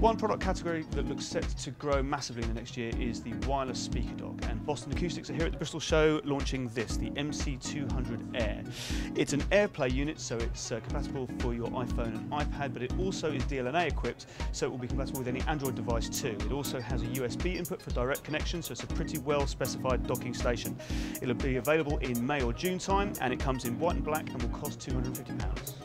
One product category that looks set to grow massively in the next year is the wireless speaker dock. And Boston Acoustics are here at the Bristol show launching this, the MC200 Air. It's an AirPlay unit, so it's uh, compatible for your iPhone and iPad, but it also is DLNA equipped, so it will be compatible with any Android device too. It also has a USB input for direct connection, so it's a pretty well specified docking station. It'll be available in May or June time, and it comes in white and black and will cost £250.